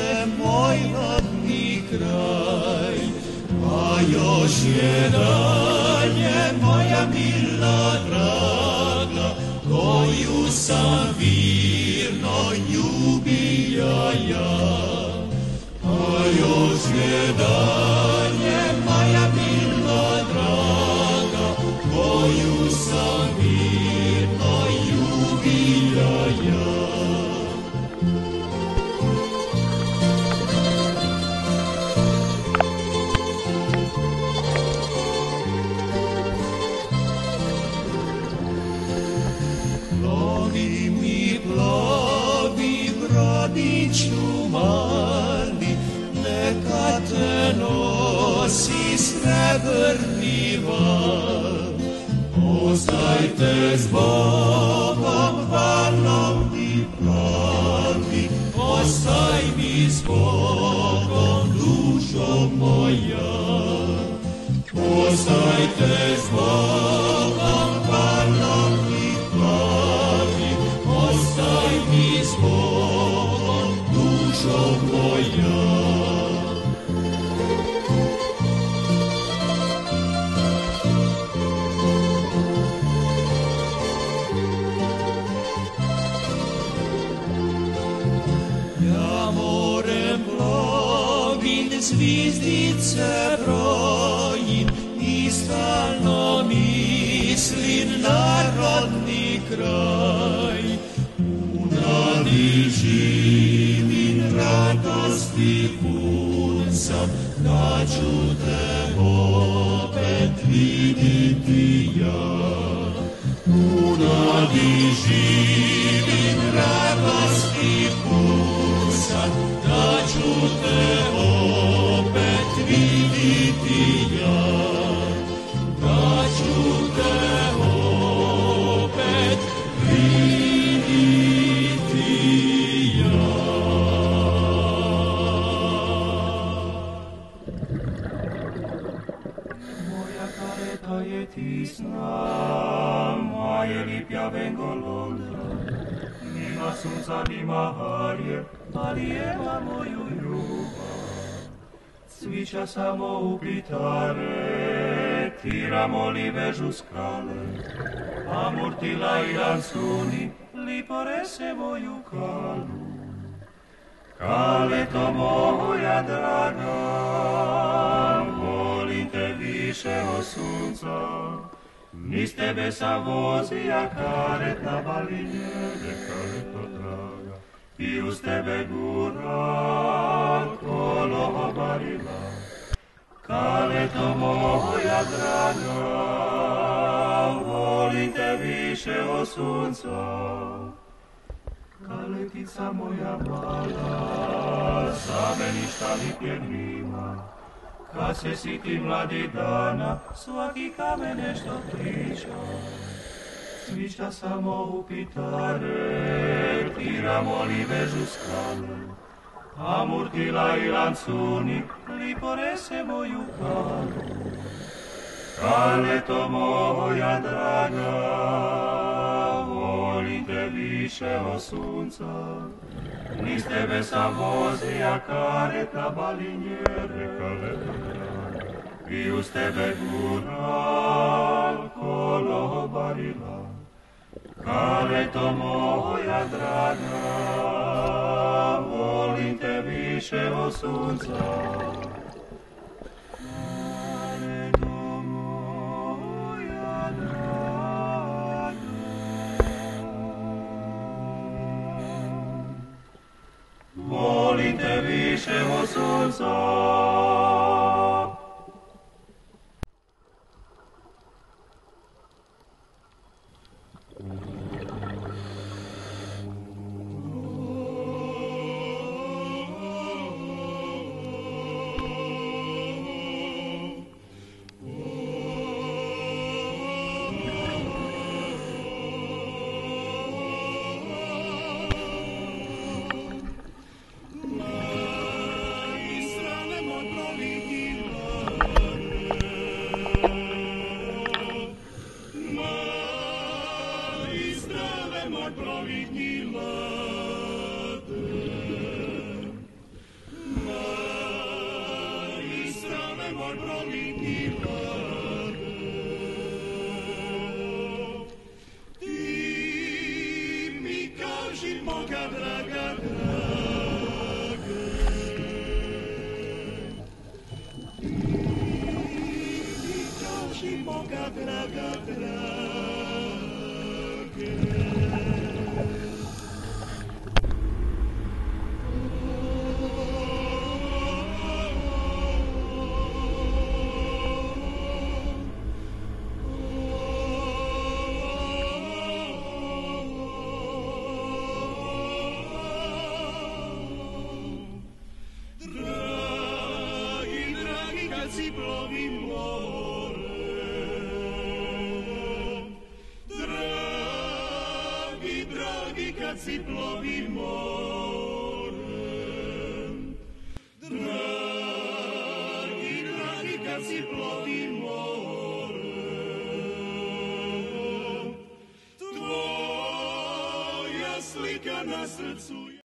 je moj rodni kraj. A još je moja mila draga, koju sam virno ljubija ja. A još je moja nosi srebrni val. Ostajte s Bogom, i pravi, ostaj mi s Bogom, dušo moja. Ostajte s Bogom, i pravi, ostaj mi s Bogom, dušo moja. звездице броим, И стально мислим народный край. Унавижим им радости пунцам, На чудо опыт видим, je tisna, moje lipja vengo Londra. Nima sunca, nima harje, ali ima moju ljubav. Cvića samo u pitare, tiramo li vežu skale, a murtila i lancuni lipore se moju kalu. Kaleto moja draga, više od sunca. Niz tebe sam vozija karet na balinjere, kaleto draga. I uz tebe gura kolo obarila. Kaleto moja draga, volim te više od sunca. Kaletica moja mala, za me ništa lipje nima. Krase si ti mladý dána, svaki kamen nešto priča. Sviča samo u pitare, tira moli vežu skale. A murtila i lancuni, li porese moju kalu. Kale to moja draga, najvyššieho slunca. My z tebe sa vozia kareta baliniere kaleta. Viu z tebe gúral kolo barila. Kaleto moja draga, volim te višeho sunca. Više Boga draga, draga. Kad si plovim morem. Dragi, dragi, kad plovim morem. Tvoja slika na srcu